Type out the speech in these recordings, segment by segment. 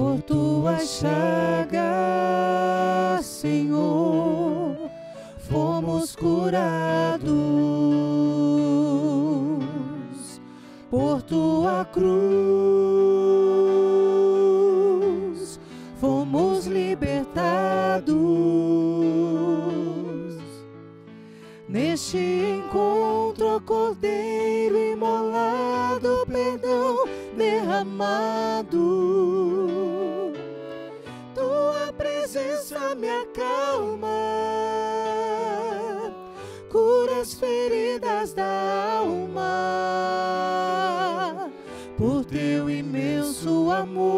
Por tua chaga, Senhor, fomos curados. Por tua cruz, fomos libertados. Neste encontro, Cordeiro derramado. Tua presença me acalma, cura as feridas da alma, por teu imenso amor.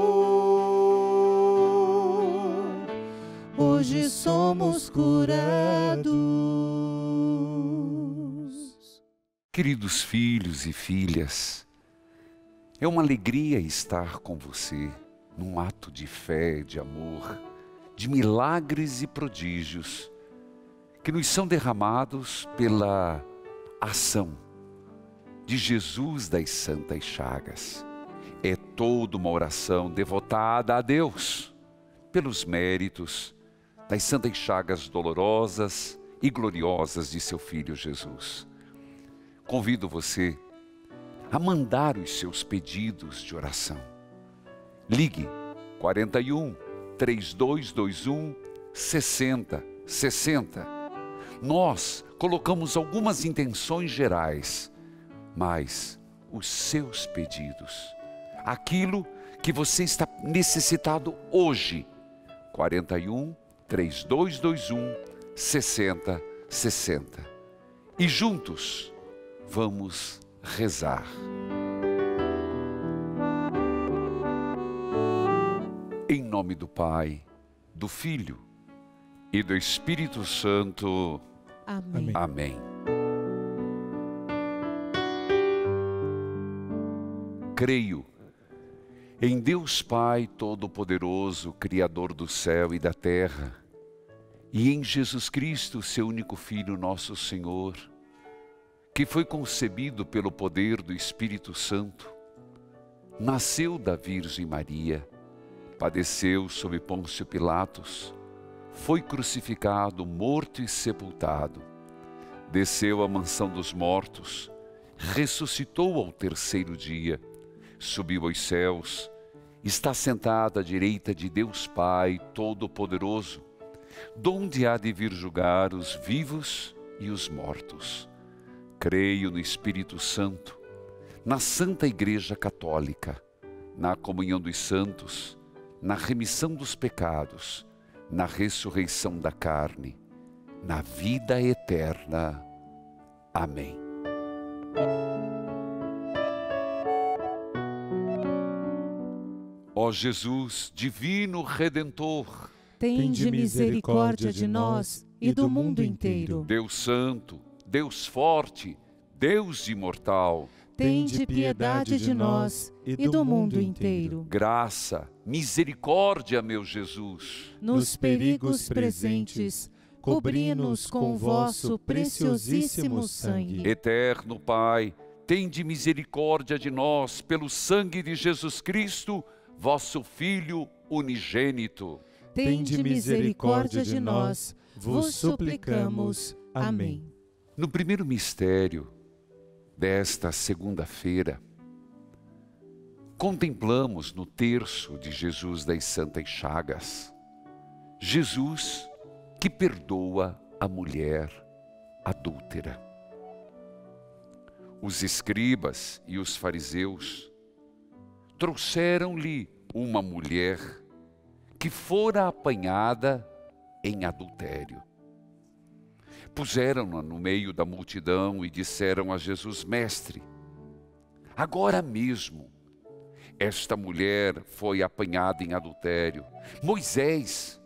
Hoje somos curados. Queridos filhos e filhas, é uma alegria estar com você num ato de fé, de amor, de milagres e prodígios que nos são derramados pela ação de Jesus das Santas Chagas. É toda uma oração devotada a Deus pelos méritos das Santas Chagas dolorosas e gloriosas de seu Filho Jesus. Convido você a mandar os seus pedidos de oração. Ligue 41 3221 6060. Nós colocamos algumas intenções gerais, mas os seus pedidos, aquilo que você está necessitado hoje, 41 3221 6060. E juntos vamos rezar. Em nome do Pai, do Filho e do Espírito Santo. Amém. Amém. Creio em Deus Pai Todo-Poderoso, Criador do céu e da terra, e em Jesus Cristo, seu único Filho, nosso Senhor, que foi concebido pelo poder do Espírito Santo, nasceu da Virgem Maria, padeceu sob Pôncio Pilatos, foi crucificado, morto e sepultado, desceu à mansão dos mortos, ressuscitou ao terceiro dia, subiu aos céus, está sentado à direita de Deus Pai Todo-Poderoso, donde há de vir julgar os vivos e os mortos. Creio no Espírito Santo, na Santa Igreja Católica, na comunhão dos santos, na remissão dos pecados, na ressurreição da carne, na vida eterna. Amém. Ó Jesus, divino redentor, Tende misericórdia de nós e do mundo inteiro. Deus santo, Deus forte, Deus imortal, Tende piedade de nós e do mundo inteiro. graça, misericórdia, meu Jesus. Nos perigos presentes, cobri-nos com vosso preciosíssimo sangue. Eterno Pai, tende misericórdia de nós pelo sangue de Jesus Cristo, vosso Filho unigênito. Tende misericórdia de nós, vos suplicamos. Amém. No primeiro mistério desta segunda-feira, contemplamos no terço de Jesus das Santas Chagas, Jesus que perdoa a mulher adúltera. Os escribas e os fariseus trouxeram-lhe uma mulher que fora apanhada em adultério. Puseram-na no meio da multidão e disseram a Jesus: Mestre, agora mesmo esta mulher foi apanhada em adultério. Moisés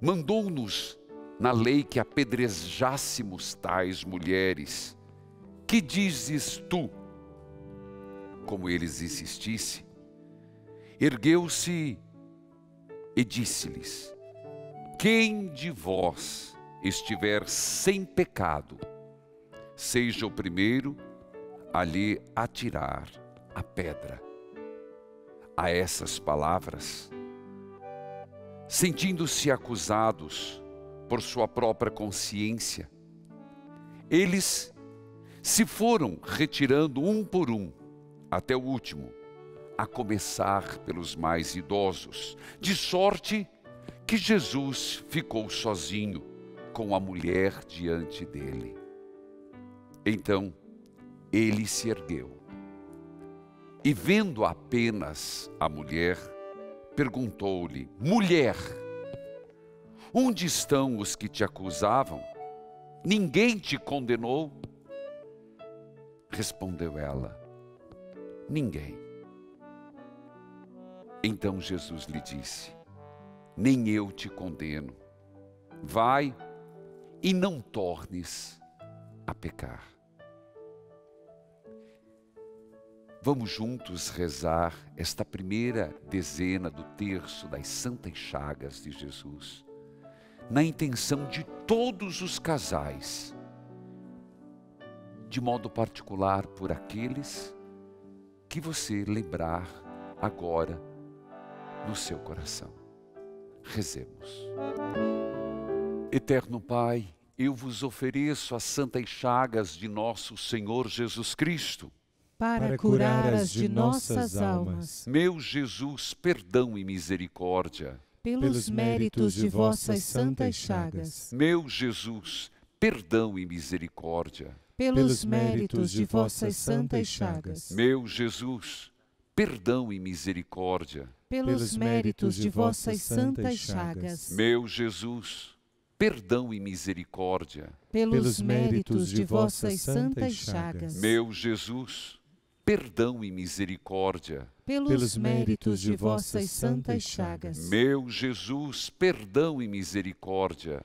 mandou-nos na lei que apedrejássemos tais mulheres. Que dizes tu? Como eles insistissem, ergueu-se e disse-lhes: Quem de vós estiver sem pecado, seja o primeiro a lhe atirar a pedra. a essas palavras, sentindo-se acusados por sua própria consciência, eles se foram retirando um por um até o último, a começar pelos mais idosos, de sorte que Jesus ficou sozinho com a mulher diante dele. Então ele se ergueu e, vendo apenas a mulher, perguntou-lhe: Mulher, onde estão os que te acusavam? Ninguém te condenou? Respondeu ela: Ninguém. Então Jesus lhe disse: Nem eu te condeno. Vai e não tornes a pecar. Vamos juntos rezar esta primeira dezena do terço das Santas Chagas de Jesus, na intenção de todos os casais, de modo particular por aqueles que você lembrar agora no seu coração. Rezemos. Eterno Pai, eu vos ofereço as santas chagas de nosso Senhor Jesus Cristo para curar as de nossas almas. Meu Jesus, perdão e misericórdia. Pelos méritos de vossas santas chagas. Meu Jesus, perdão e misericórdia. Pelos méritos de vossas santas chagas. Meu Jesus, perdão e misericórdia. Pelos méritos de vossas santas chagas. Meu Jesus, perdão e misericórdia. Pelos méritos de vossas santas chagas. Meu Jesus, perdão e misericórdia. Pelos méritos de vossas santas chagas. Meu Jesus, perdão e misericórdia.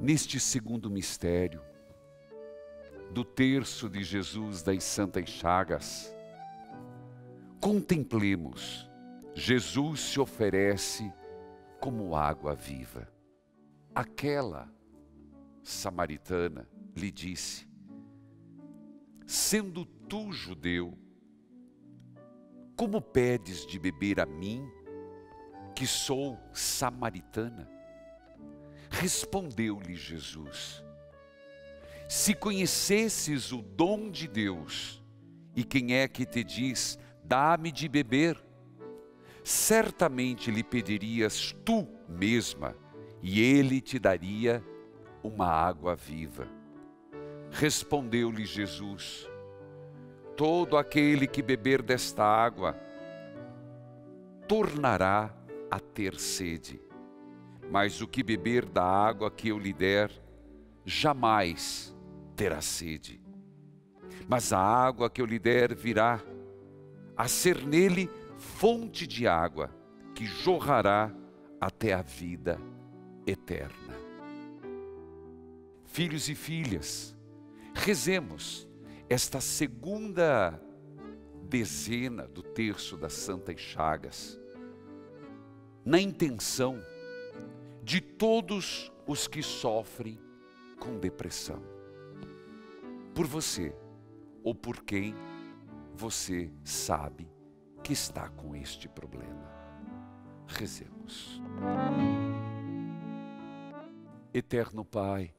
Neste segundo mistério, do terço de Jesus das Santas Chagas, contemplemos, Jesus se oferece como água viva. Aquela samaritana lhe disse: Sendo tu judeu, como pedes de beber a mim, que sou samaritana? Respondeu-lhe Jesus: Se conhecesses o dom de Deus, e quem é que te diz, dá-me de beber. Certamente lhe pedirias tu mesma, e ele te daria uma água viva. Respondeu-lhe Jesus: Todo aquele que beber desta água tornará a ter sede, mas o que beber da água que eu lhe der, jamais terá sede. Mas a água que eu lhe der virá a ser nele fonte de água que jorrará até a vida eterna. Filhos e filhas, rezemos esta segunda dezena do terço das Santas Chagas, na intenção de todos os que sofrem com depressão. Por você ou por quem você sabe que está com este problema. Rezemos. Eterno Pai,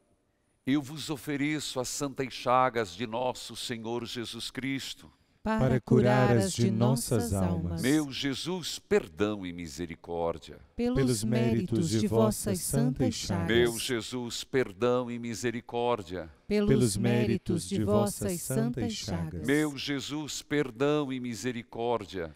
eu vos ofereço as santas chagas de nosso Senhor Jesus Cristo para curar as de nossas almas. Meu Jesus, perdão e misericórdia. Pelos méritos de vossas santas chagas. Meu Jesus, perdão e misericórdia. Pelos méritos de vossas santas chagas. Meu Jesus, perdão e misericórdia.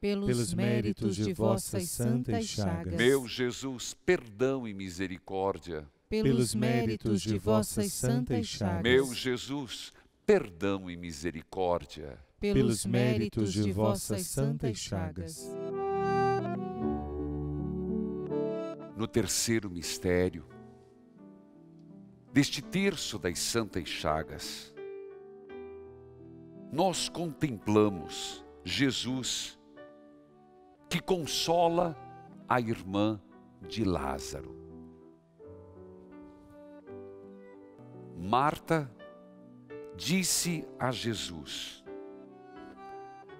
pelos méritos de vossas santas chagas. Meu Jesus, perdão e misericórdia. Pelos méritos de vossas santas chagas. Meu Jesus, perdão e misericórdia. Pelos méritos de vossas santas chagas. No terceiro mistério, deste terço das santas chagas, nós contemplamos Jesus que consola a irmã de Lázaro. Marta disse a Jesus: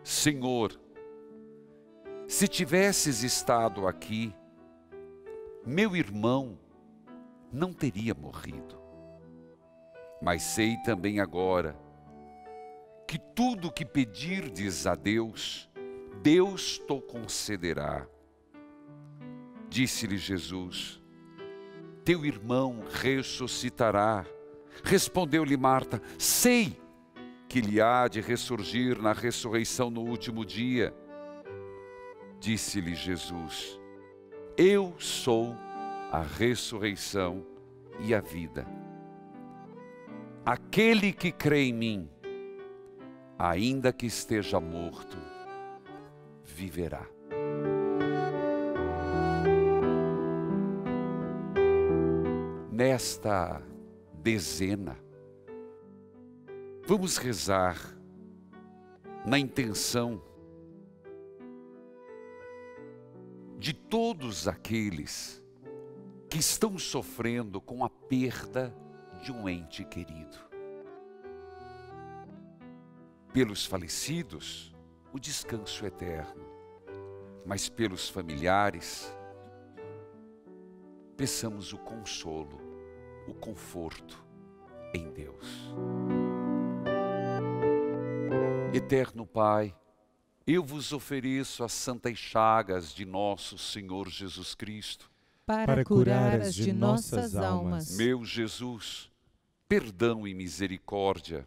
Senhor, se tivesses estado aqui, meu irmão não teria morrido. Mas sei também agora que tudo o que pedirdes a Deus, Deus te concederá. Disse-lhe Jesus: Teu irmão ressuscitará. Respondeu-lhe Marta: Sei que lhe há de ressurgir na ressurreição no último dia. Disse-lhe Jesus: Eu sou a ressurreição e a vida. Aquele que crê em mim, ainda que esteja morto, viverá. Nesta dezena, vamos rezar na intenção de todos aqueles que estão sofrendo com a perda de um ente querido. Pelos falecidos, o descanso eterno mas pelos familiares, peçamos o consolo, o conforto em Deus. Eterno Pai, eu vos ofereço as santas chagas de nosso Senhor Jesus Cristo, para curar as de nossas almas. Meu Jesus, perdão e misericórdia.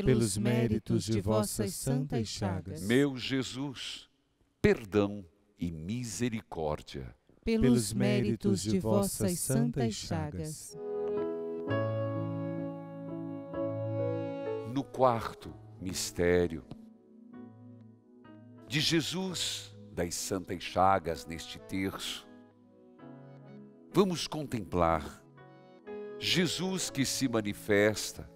Pelos méritos de vossas santas chagas. Meu Jesus, perdão e misericórdia pelos méritos de vossas santas chagas. No quarto mistério de Jesus das Santas Chagas neste terço, vamos contemplar Jesus que se manifesta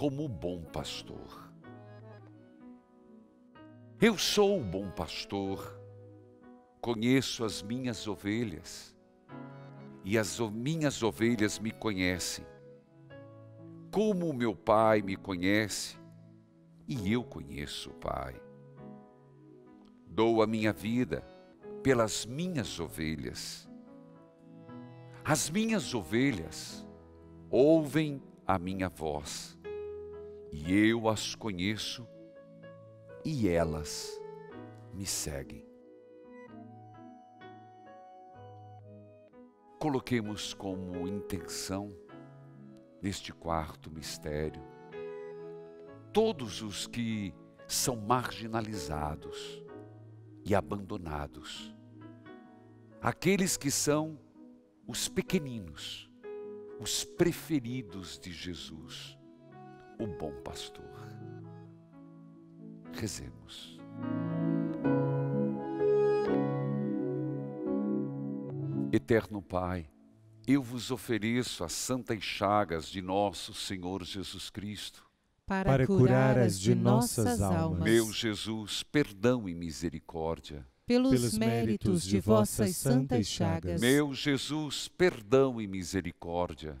como o bom pastor. Eu sou o bom pastor Conheço as minhas ovelhas e as minhas ovelhas me conhecem. Como o meu Pai me conhece e eu conheço o Pai. Dou a minha vida pelas minhas ovelhas. As minhas ovelhas ouvem a minha voz e eu as conheço e elas me seguem. coloquemos como intenção neste quarto mistério. Todos os que são marginalizados e abandonados. Aqueles que são os pequeninos, os preferidos de Jesus, o bom pastor. Rezemos. Eterno Pai, eu vos ofereço as santas chagas de nosso Senhor Jesus Cristo. Para curar as de nossas almas. Meu Jesus, perdão e misericórdia. Pelos méritos de vossas santas chagas. Meu Jesus, perdão e misericórdia.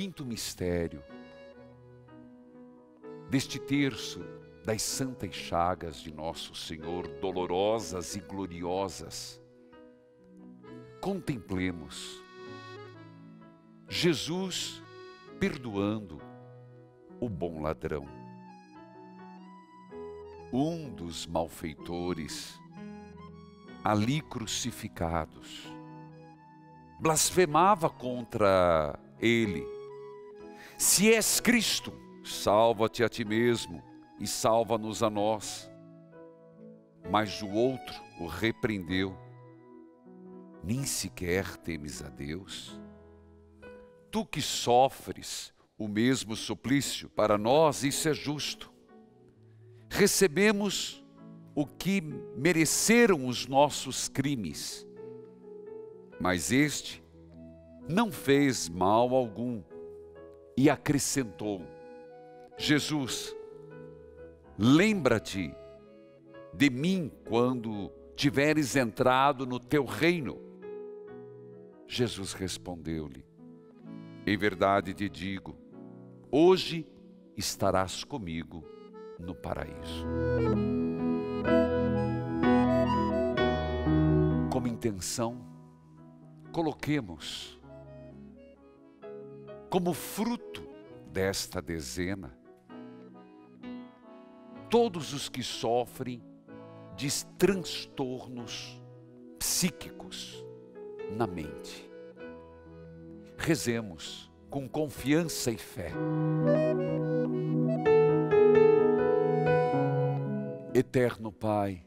Quinto mistério deste terço das santas chagas de nosso Senhor, dolorosas e gloriosas, contemplemos Jesus perdoando o bom ladrão. Um dos malfeitores, ali crucificados, blasfemava contra ele. Se és Cristo, salva-te a ti mesmo e salva-nos a nós. Mas o outro o repreendeu. Nem sequer temes a Deus? Tu que sofres o mesmo suplício, para nós isso é justo. Recebemos o que mereceram os nossos crimes, mas este não fez mal algum e acrescentou: Jesus, lembra-te de mim quando tiveres entrado no teu reino. Jesus respondeu-lhe: Em verdade te digo, hoje estarás comigo no paraíso. Como intenção, coloquemos como fruto desta dezena todos os que sofrem de transtornos psíquicos na mente. Rezemos com confiança e fé. Eterno Pai,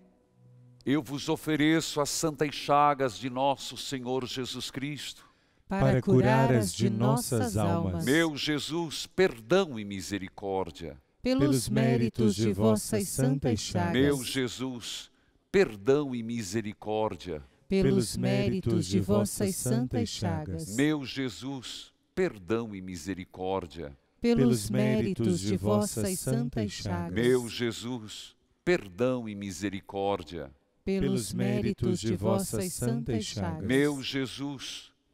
eu vos ofereço as santas chagas de nosso Senhor Jesus Cristo. Para curar as de nossas almas. Meu Jesus, perdão e misericórdia. Pelos méritos de vossas santas chagas. Meu Jesus, perdão e misericórdia. Pelos méritos de vossas santas chagas. Meu Jesus, perdão e misericórdia. Pelos méritos de vossas santas chagas. Meu Jesus, perdão e misericórdia. Pelos méritos de vossas santas chagas. Meu Jesus,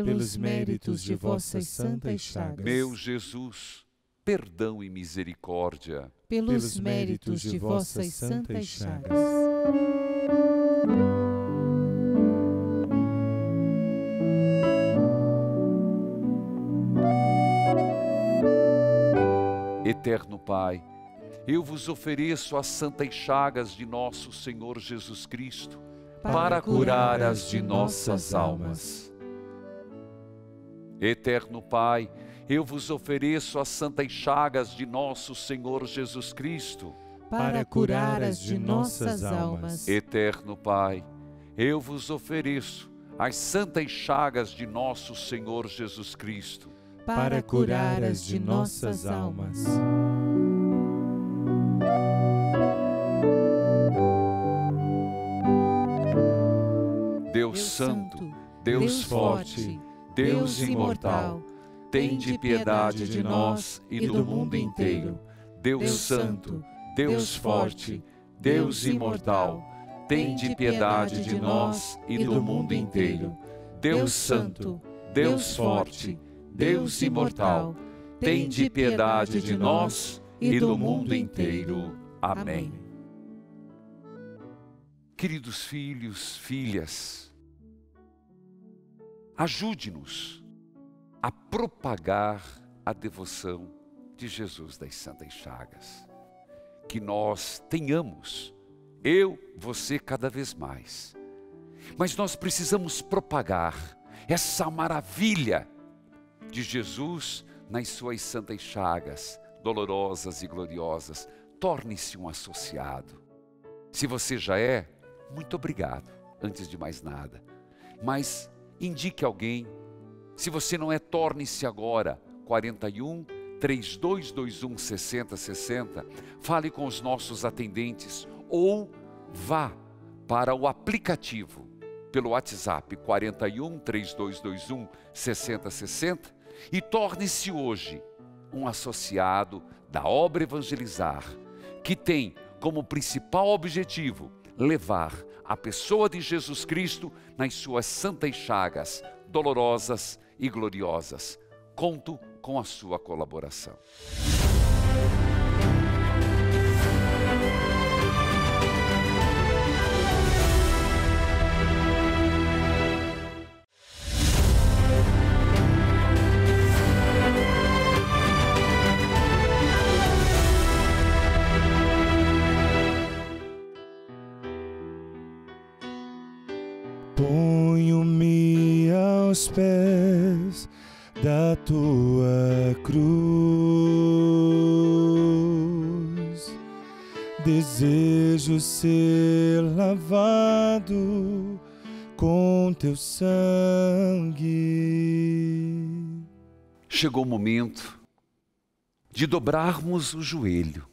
Pelos méritos de vossas santas chagas. Meu Jesus, perdão e misericórdia. Pelos méritos de vossas santas chagas. Eterno Pai, eu vos ofereço as santas chagas de nosso Senhor Jesus Cristo, para curar as de nossas almas. Eterno Pai, eu vos ofereço as santas chagas de nosso Senhor Jesus Cristo, para curar as de nossas almas. Eterno Pai, eu vos ofereço as santas chagas de nosso Senhor Jesus Cristo, para curar as de nossas almas. Deus Santo, Deus Forte, Deus Imortal, tende piedade de nós e do mundo inteiro. Deus Santo, Deus Forte, Deus Imortal, tende piedade de nós e do mundo inteiro. Deus Santo, Deus Forte, Deus Imortal, tende piedade de nós e do mundo inteiro. Amém. Queridos filhos, filhas, ajude-nos a propagar a devoção de Jesus das Santas Chagas. Que nós tenhamos eu, você cada vez mais. Mas nós precisamos propagar essa maravilha de Jesus nas suas santas chagas, dolorosas e gloriosas. Torne-se um associado. Se você já é, muito obrigado, antes de mais nada. Mas indique alguém. Se você não é, torne-se agora 41 3221 6060. Fale com os nossos atendentes ou vá para o aplicativo pelo WhatsApp 41 3221 6060 e torne-se hoje um associado da obra Evangelizar, que tem como principal objetivo levar a pessoa de Jesus Cristo nas suas santas chagas, dolorosas e gloriosas. Conto com a sua colaboração. Desejo ser lavado com teu sangue. Chegou o momento de dobrarmos o joelho,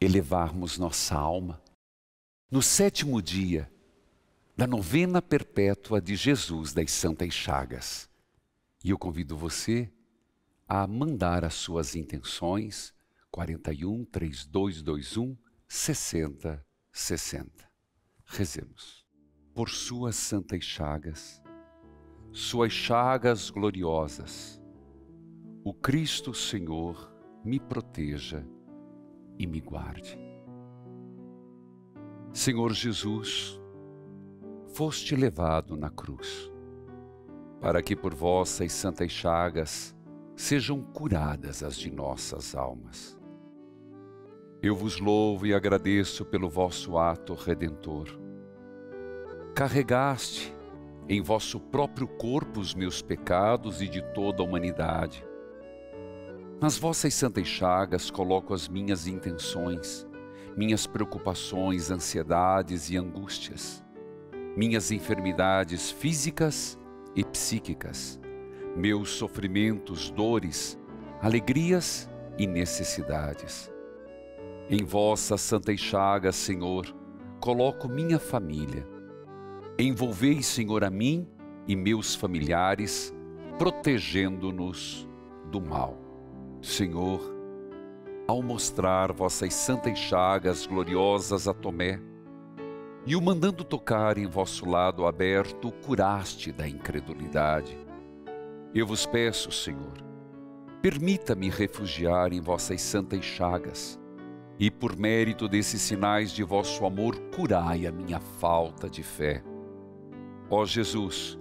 elevarmos nossa alma. No sétimo dia, da novena perpétua de Jesus das Santas Chagas. E eu convido você a mandar as suas intenções 41 3221 60 60. Rezemos. Por suas santas chagas, suas chagas gloriosas, o Cristo Senhor me proteja e me guarde. Senhor Jesus, foste levado na cruz, para que por vossas santas chagas sejam curadas as de nossas almas. Eu vos louvo e agradeço pelo vosso ato redentor. Carregaste em vosso próprio corpo os meus pecados e de toda a humanidade. Nas vossas santas chagas coloco as minhas intenções, minhas preocupações, ansiedades e angústias minhas enfermidades físicas e psíquicas, meus sofrimentos, dores, alegrias e necessidades. Em vossa santa chagas, Senhor, coloco minha família. Envolvei, Senhor, a mim e meus familiares, protegendo-nos do mal. Senhor, ao mostrar vossas santas chagas gloriosas a Tomé, e o mandando tocar em vosso lado aberto, curaste da incredulidade. Eu vos peço, Senhor, permita-me refugiar em vossas santas chagas, e por mérito desses sinais de vosso amor, curai a minha falta de fé. Ó Jesus,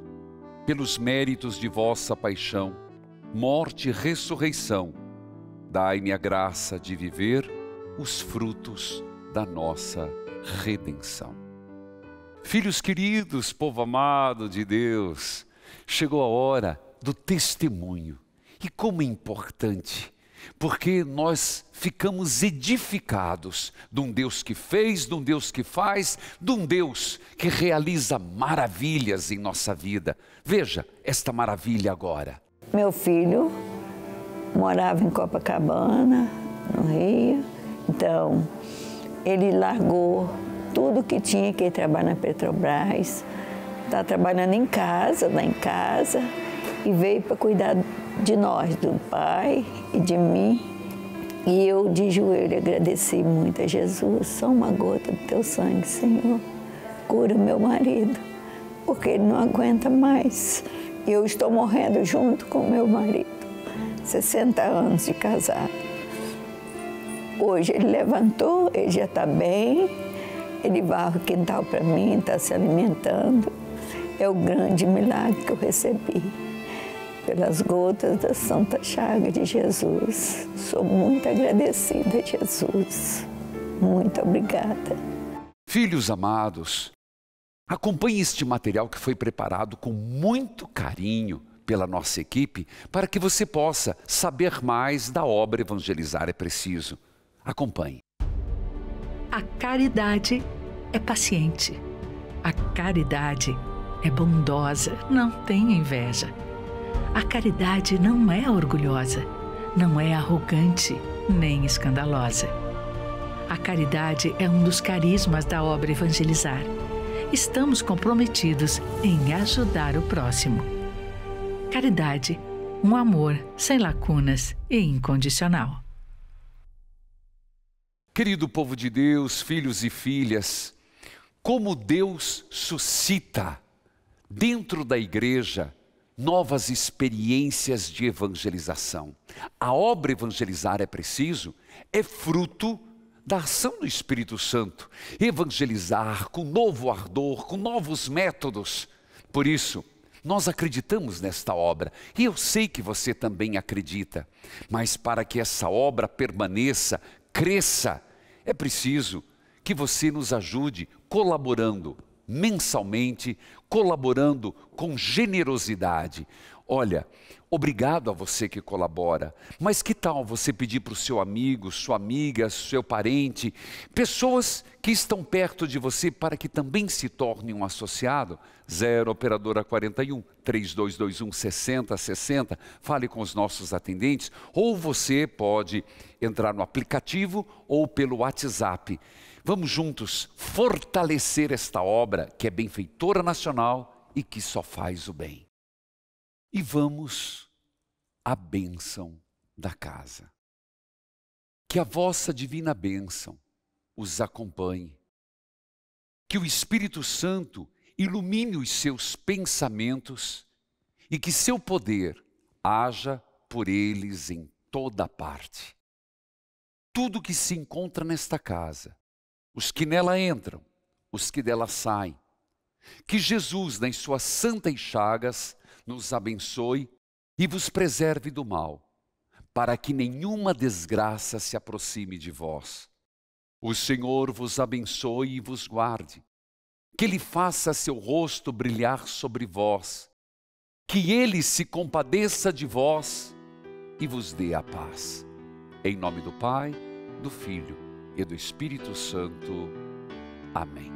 pelos méritos de vossa paixão, morte e ressurreição, dai-me a graça de viver os frutos da nossa redenção. Filhos queridos, povo amado de Deus, chegou a hora do testemunho. E como é importante, porque nós ficamos edificados de um Deus que fez, de um Deus que faz, de um Deus que realiza maravilhas em nossa vida. Veja esta maravilha agora. Meu filho morava em Copacabana, no Rio, então ele largou tudo que tinha que ir trabalhar na Petrobras, está trabalhando em casa, lá em casa, e veio para cuidar de nós, do pai e de mim. E eu de joelho agradeci muito a Jesus, só uma gota do teu sangue, Senhor. Cura meu marido, porque ele não aguenta mais. E eu estou morrendo junto com meu marido. 60 anos de casado. Hoje ele levantou, ele já está bem, ele varre o quintal para mim, está se alimentando. É o grande milagre que eu recebi pelas gotas da Santa Chaga de Jesus. Sou muito agradecida, Jesus. Muito obrigada. Filhos amados, acompanhe este material que foi preparado com muito carinho pela nossa equipe para que você possa saber mais da obra Evangelizar é Preciso. Acompanhe. A caridade é paciente. A caridade é bondosa, não tem inveja. A caridade não é orgulhosa, não é arrogante nem escandalosa. A caridade é um dos carismas da obra Evangelizar. Estamos comprometidos em ajudar o próximo. Caridade, um amor sem lacunas e incondicional. Querido povo de Deus, filhos e filhas, como Deus suscita dentro da igreja novas experiências de evangelização. A obra evangelizar é preciso, é fruto da ação do Espírito Santo. Evangelizar com novo ardor, com novos métodos. Por isso, nós acreditamos nesta obra e eu sei que você também acredita, mas para que essa obra permaneça, cresça, é preciso que você nos ajude colaborando mensalmente, colaborando com generosidade. Olha, obrigado a você que colabora, mas que tal você pedir para o seu amigo, sua amiga, seu parente, pessoas que estão perto de você para que também se torne um associado? 0 Operadora 41 3221 6060, fale com os nossos atendentes, ou você pode entrar no aplicativo ou pelo WhatsApp. Vamos juntos fortalecer esta obra que é benfeitora nacional e que só faz o bem. E vamos à bênção da casa. Que a vossa divina bênção os acompanhe. Que o Espírito Santo ilumine os seus pensamentos e que seu poder haja por eles em toda parte. Tudo que se encontra nesta casa os que nela entram, os que dela saem. Que Jesus, nas suas santas chagas, nos abençoe e vos preserve do mal, para que nenhuma desgraça se aproxime de vós. O Senhor vos abençoe e vos guarde, que Ele faça seu rosto brilhar sobre vós, que Ele se compadeça de vós e vos dê a paz. Em nome do Pai, do Filho e do Espírito Santo. Amém.